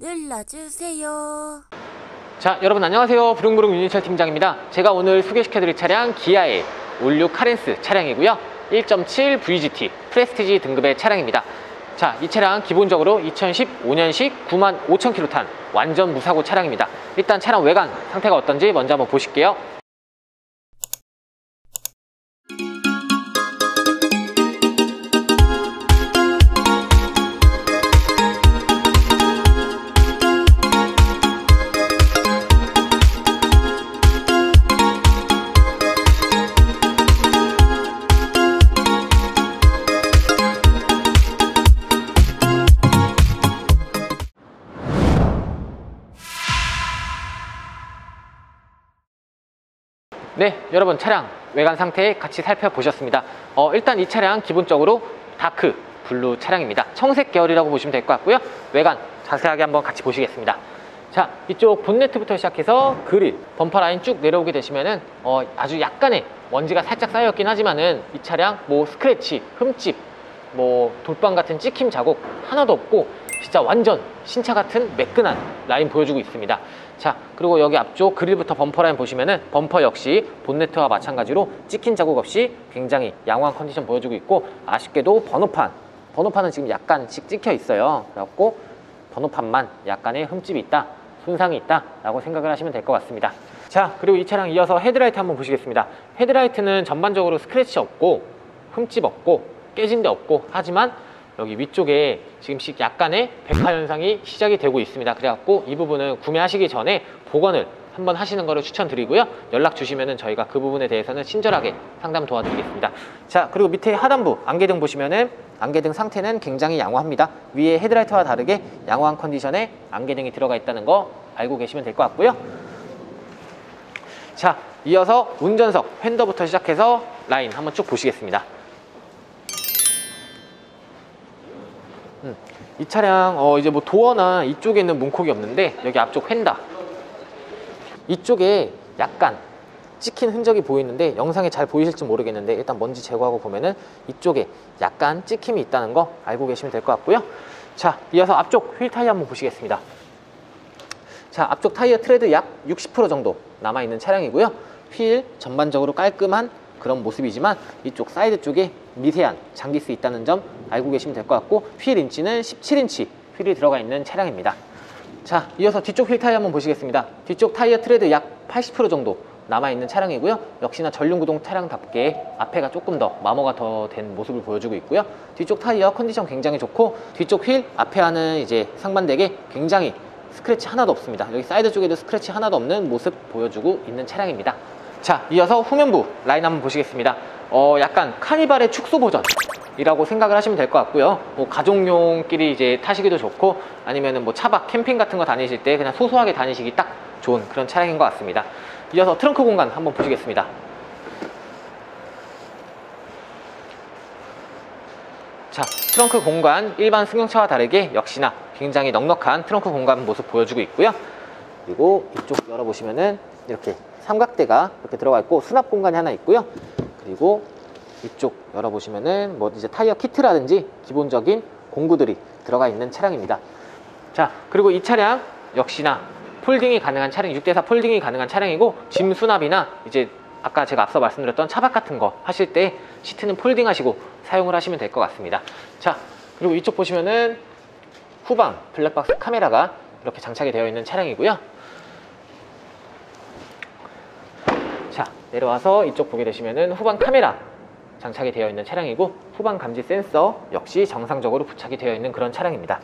눌러주세요. 자 여러분 안녕하세요. 부릉부릉 윤희철 팀장입니다. 제가 오늘 소개시켜드릴 차량 기아의 올뉴 카렌스 차량이고요. 1.7 VGT 프레스티지 등급의 차량입니다. 자 이 차량 기본적으로 2015년식 9만 5천 킬로 탄 완전 무사고 차량입니다. 일단 차량 외관 상태가 어떤지 먼저 한번 보실게요 네, 여러분 차량 외관 상태 같이 살펴보셨습니다. 어, 일단 이 차량 기본적으로 dark blue 차량입니다. 청색 계열이라고 보시면 될 것 같고요. 외관 자세하게 한번 같이 보시겠습니다. 자, 이쪽 본네트부터 시작해서 그릴, 범퍼 라인 쭉 내려오게 되시면은 어, 아주 약간의 먼지가 살짝 쌓였긴 하지만은 이 차량 뭐 스크래치, 흠집, 뭐 돌빵 같은 찍힘 자국 하나도 없고 진짜 완전 신차 같은 매끈한 라인 보여주고 있습니다. 자 그리고 여기 앞쪽 그릴부터 범퍼 라인 보시면은 범퍼 역시 본네트와 마찬가지로 찍힌 자국 없이 굉장히 양호한 컨디션 보여주고 있고 아쉽게도 번호판 번호판은 지금 약간씩 찍혀 있어요. 그래갖고 번호판만 약간의 흠집이 있다, 손상이 있다 라고 생각을 하시면 될 것 같습니다. 자 그리고 이 차량 이어서 헤드라이트 한번 보시겠습니다. 헤드라이트는 전반적으로 스크래치 없고 흠집 없고 깨진 데 없고 하지만 여기 위쪽에 지금씩 약간의 백화 현상이 시작이 되고 있습니다. 그래갖고 이 부분은 구매하시기 전에 복원을 한번 하시는 것을 추천드리고요. 연락 주시면은 저희가 그 부분에 대해서는 친절하게 상담 도와드리겠습니다. 자, 그리고 밑에 하단부 안개등 보시면은 안개등 상태는 굉장히 양호합니다. 위에 헤드라이트와 다르게 양호한 컨디션에 안개등이 들어가 있다는 거 알고 계시면 될 것 같고요. 자, 이어서 운전석 휀더부터 시작해서 라인 한번 쭉 보시겠습니다. 이 차량 어 이제 뭐 도어나 이쪽에는 문콕이 없는데 여기 앞쪽 휀다. 이쪽에 약간 찍힌 흔적이 보이는데 영상에 잘 보이실지 모르겠는데 일단 먼지 제거하고 보면은 이쪽에 약간 찍힘이 있다는 거 알고 계시면 될 것 같고요. 자 이어서 앞쪽 휠 타이어 한번 보시겠습니다. 자 앞쪽 타이어 트레드 약 60% 정도 남아있는 차량이고요. 휠 전반적으로 깔끔한 그런 모습이지만 이쪽 사이드 쪽에 미세한 잔기스 있다는 점 알고 계시면 될 것 같고 휠 인치는 17인치 휠이 들어가 있는 차량입니다. 자 이어서 뒤쪽 휠 타이어 한번 보시겠습니다. 뒤쪽 타이어 트레드 약 80% 정도 남아있는 차량이고요. 역시나 전륜구동 차량답게 앞에가 조금 더 마모가 더 된 모습을 보여주고 있고요. 뒤쪽 타이어 컨디션 굉장히 좋고 뒤쪽 휠 앞에하고는 이제 상반되게 굉장히 스크래치 하나도 없습니다. 여기 사이드 쪽에도 스크래치 하나도 없는 모습 보여주고 있는 차량입니다 자 이어서 후면부 라인 한번 보시겠습니다. 어 약간 카니발의 축소 버전 이라고 생각을 하시면 될 것 같고요. 뭐 가족용끼리 이제 타시기도 좋고 아니면은 뭐 차박 캠핑 같은 거 다니실 때 그냥 소소하게 다니시기 딱 좋은 그런 차량인 것 같습니다. 이어서 트렁크 공간 한번 보시겠습니다. 자 트렁크 공간 일반 승용차와 다르게 역시나 굉장히 넉넉한 트렁크 공간 모습 보여주고 있고요. 그리고 이쪽 열어보시면은 이렇게 삼각대가 이렇게 들어가 있고 수납 공간이 하나 있고요. 그리고 이쪽 열어보시면은 뭐 이제 타이어 키트라든지 기본적인 공구들이 들어가 있는 차량입니다. 자 그리고 이 차량 역시나 folding이 가능한 차량 6대4 folding이 가능한 차량이고 짐 수납이나 이제 아까 제가 앞서 말씀드렸던 차박 같은 거 하실 때 시트는 folding 하시고 사용을 하시면 될 것 같습니다. 자 그리고 이쪽 보시면은 후방 블랙박스 카메라가 이렇게 장착이 되어 있는 차량이고요 자 내려와서 이쪽 보게 되시면은 후방 카메라 장착이 되어 있는 차량이고 후방 감지 센서 역시 정상적으로 부착이 되어 있는 그런 차량입니다.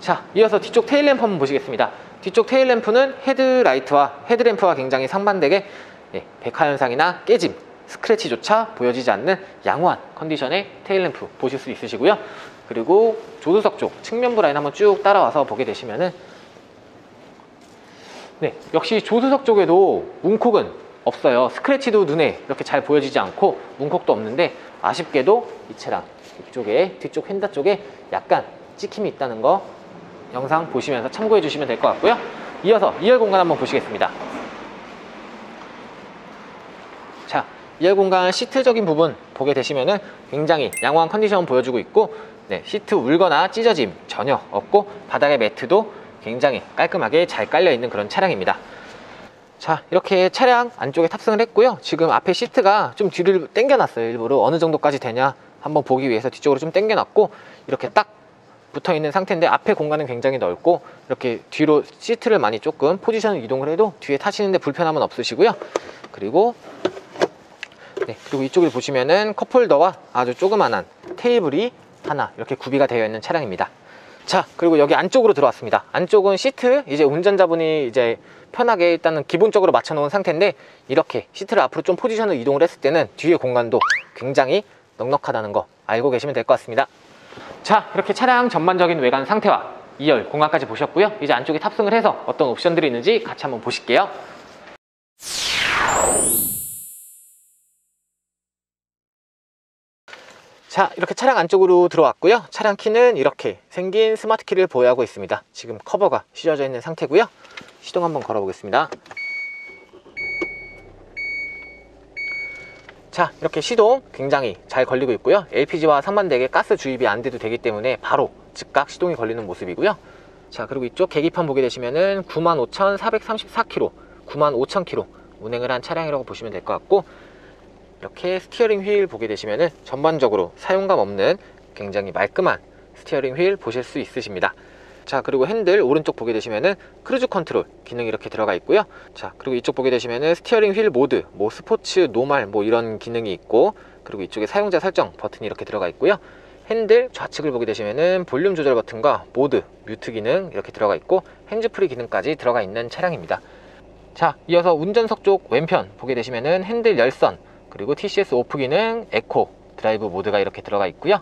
자 이어서 뒤쪽 테일램프 한번 보시겠습니다. 뒤쪽 테일램프는 헤드라이트와 헤드램프와 굉장히 상반되게 예, 백화 현상이나 깨짐 스크래치조차 보여지지 않는 양호한 컨디션의 테일램프 보실 수 있으시고요. 그리고 조수석 쪽 측면부 라인 한번 쭉 따라와서 보게 되시면은 네 역시 조수석 쪽에도 문콕은 없어요. 스크래치도 눈에 이렇게 잘 보여지지 않고 문콕도 없는데 아쉽게도 이 차량 이쪽에 뒤쪽 휀다 쪽에 약간 찍힘이 있다는 거 영상 보시면서 참고해 주시면 될 것 같고요. 이어서 2열 공간 한번 보시겠습니다. 자 2열 공간 시트적인 부분 보게 되시면은 굉장히 양호한 컨디션 보여주고 있고 네, 시트 울거나 찢어짐 전혀 없고 바닥의 매트도 굉장히 깔끔하게 잘 깔려 있는 그런 차량입니다. 자 이렇게 차량 안쪽에 탑승을 했고요. 지금 앞에 시트가 좀 뒤를 당겨놨어요. 일부러 어느 정도까지 되냐 한번 보기 위해서 뒤쪽으로 좀 당겨놨고 이렇게 딱 붙어 있는 상태인데 앞에 공간은 굉장히 넓고 이렇게 뒤로 시트를 많이 조금 포지션을 이동을 해도 뒤에 타시는데 불편함은 없으시고요. 그리고 네, 그리고 이쪽을 보시면은 컵홀더와 아주 조그만한 테이블이 하나 이렇게 구비가 되어 있는 차량입니다. 자, 그리고 여기 안쪽으로 들어왔습니다. 안쪽은 시트, 이제 운전자분이 이제 편하게 일단은 기본적으로 맞춰 놓은 상태인데 이렇게 시트를 앞으로 좀 포지션을 이동을 했을 때는 뒤에 공간도 굉장히 넉넉하다는 거 알고 계시면 될 것 같습니다. 자, 이렇게 차량 전반적인 외관 상태와 2열 공간까지 보셨고요. 이제 안쪽에 탑승을 해서 어떤 옵션들이 있는지 같이 한번 보실게요. 자 이렇게 차량 안쪽으로 들어왔고요. 차량 키는 이렇게 생긴 스마트 키를 보유하고 있습니다. 지금 커버가 씌워져 있는 상태고요. 시동 한번 걸어 보겠습니다. 자 이렇게 시동 굉장히 잘 걸리고 있고요. LPG와 상반되게 가스 주입이 안 돼도 되기 때문에 바로 즉각 시동이 걸리는 모습이고요. 자 그리고 이쪽 계기판 보게 되시면은 95,434km 95,000km 운행을 한 차량이라고 보시면 될 것 같고 이렇게 스티어링 휠 보게 되시면은 전반적으로 사용감 없는 굉장히 말끔한 스티어링 휠 보실 수 있으십니다. 자 그리고 핸들 오른쪽 보게 되시면은 크루즈 컨트롤 기능이 이렇게 들어가 있고요. 자 그리고 이쪽 보게 되시면은 스티어링 휠 모드, 뭐 스포츠, normal 뭐 이런 기능이 있고 그리고 이쪽에 사용자 설정 버튼이 이렇게 들어가 있고요. 핸들 좌측을 보게 되시면은 볼륨 조절 버튼과 모드, mute 기능 이렇게 들어가 있고 핸즈프리 기능까지 들어가 있는 차량입니다. 자 이어서 운전석 쪽 왼편 보게 되시면은 핸들 열선 그리고 TCS off 기능, 에코, 드라이브 모드가 이렇게 들어가 있고요.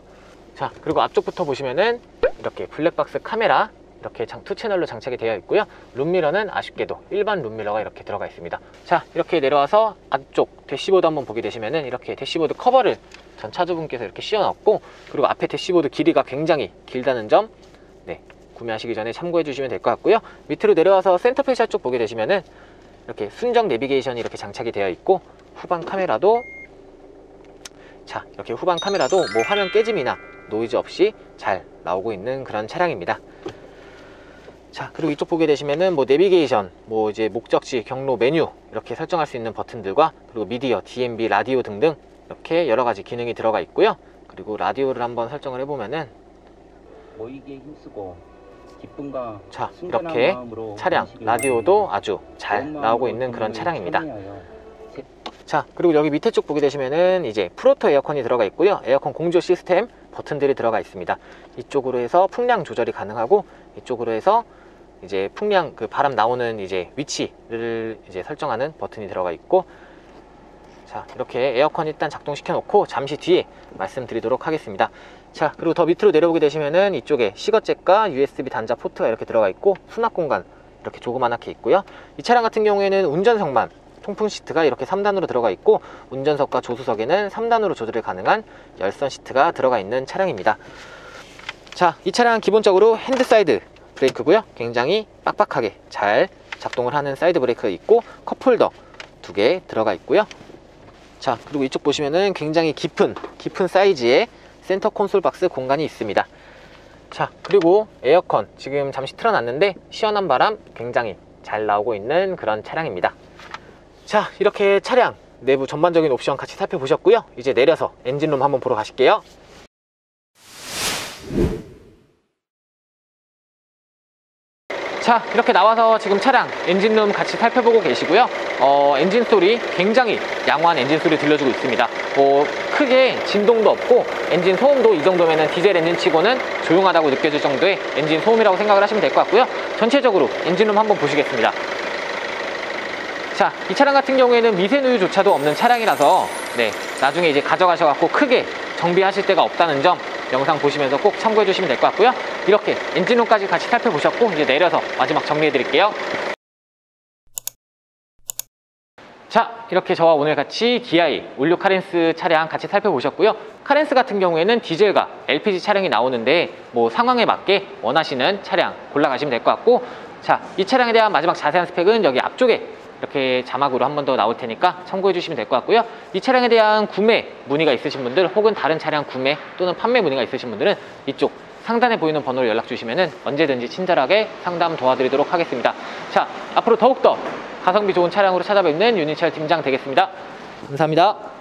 자, 그리고 앞쪽부터 보시면은 이렇게 블랙박스 카메라 이렇게 장, 투 채널로 장착이 되어 있고요. 룸미러는 아쉽게도 일반 룸미러가 이렇게 들어가 있습니다. 자, 이렇게 내려와서 앞쪽 대시보드 한번 보게 되시면은 이렇게 대시보드 커버를 전 차주분께서 이렇게 씌워놨고 그리고 앞에 대시보드 길이가 굉장히 길다는 점 네, 구매하시기 전에 참고해 주시면 될 것 같고요. 밑으로 내려와서 센터페시아 쪽 보게 되시면은 이렇게 순정 내비게이션이 이렇게 장착이 되어 있고 후방 카메라도 자 이렇게 후방 카메라도 뭐 화면 깨짐이나 노이즈 없이 잘 나오고 있는 그런 차량입니다. 자 그리고 이쪽 보게 되시면은 뭐 내비게이션 뭐 이제 목적지 경로 메뉴 이렇게 설정할 수 있는 버튼들과 그리고 미디어 DMB 라디오 등등 이렇게 여러 가지 기능이 들어가 있고요. 그리고 라디오를 한번 설정을 해보면은 모이기에 힘쓰고 기쁨과 자 이렇게 차량 라디오도 아주 잘 나오고 있는 그런 차량입니다. 새- 자 그리고 여기 밑에 쪽 보게 되시면은 이제 프로토 에어컨이 들어가 있고요. 에어컨 공조 시스템 버튼들이 들어가 있습니다. 이쪽으로 해서 풍량 조절이 가능하고 이쪽으로 해서 이제 풍량 그 바람 나오는 이제 위치를 이제 설정하는 버튼이 들어가 있고 자 이렇게 에어컨 일단 작동시켜 놓고 잠시 뒤에 말씀드리도록 하겠습니다. 자 그리고 더 밑으로 내려보게 되시면은 이쪽에 시거잭과 USB 단자 포트가 이렇게 들어가 있고 수납 공간 이렇게 조그만하게 있고요. 이 차량 같은 경우에는 운전석만 통풍 시트가 이렇게 3단으로 들어가 있고 운전석과 조수석에는 3단으로 조절이 가능한 열선 시트가 들어가 있는 차량입니다. 자 이 차량은 기본적으로 핸드 사이드 브레이크고요. 굉장히 빡빡하게 잘 작동을 하는 사이드 브레이크가 있고 컵홀더 두 개 들어가 있고요. 자 그리고 이쪽 보시면은 굉장히 깊은 깊은 사이즈의 센터 콘솔 박스 공간이 있습니다. 자 그리고 에어컨 지금 잠시 틀어놨는데 시원한 바람 굉장히 잘 나오고 있는 그런 차량입니다 자 이렇게 차량 내부 전반적인 옵션 같이 살펴보셨고요. 이제 내려서 엔진룸 한번 보러 가실게요. 자 이렇게 나와서 지금 차량 엔진룸 같이 살펴보고 계시고요. 어, 엔진 소리 굉장히 양호한 엔진 소리 들려주고 있습니다. 뭐 크게 진동도 없고 엔진 소음도 이 정도면은 디젤 엔진 치고는 조용하다고 느껴질 정도의 엔진 소음이라고 생각을 하시면 될 것 같고요. 전체적으로 엔진룸 한번 보시겠습니다 자, 이 차량 같은 경우에는 미세누유조차도 없는 차량이라서 네, 나중에 이제 가져가셔갖고 크게 정비하실 데가 없다는 점 영상 보시면서 꼭 참고해 주시면 될 것 같고요. 이렇게 엔진룸까지 같이 살펴보셨고 이제 내려서 마지막 정리해 드릴게요. 자, 이렇게 저와 오늘 같이 기아의 올뉴 카렌스 차량 같이 살펴보셨고요. 카렌스 같은 경우에는 디젤과 LPG 차량이 나오는데 뭐 상황에 맞게 원하시는 차량 골라가시면 될 것 같고 자, 이 차량에 대한 마지막 자세한 스펙은 여기 앞쪽에 이렇게 자막으로 한 번 더 나올 테니까 참고해 주시면 될 것 같고요. 이 차량에 대한 구매 문의가 있으신 분들 혹은 다른 차량 구매 또는 판매 문의가 있으신 분들은 이쪽 상단에 보이는 번호로 연락 주시면 언제든지 친절하게 상담 도와드리도록 하겠습니다. 자, 앞으로 더욱더 가성비 좋은 차량으로 찾아뵙는 윤희철 팀장 되겠습니다. 감사합니다.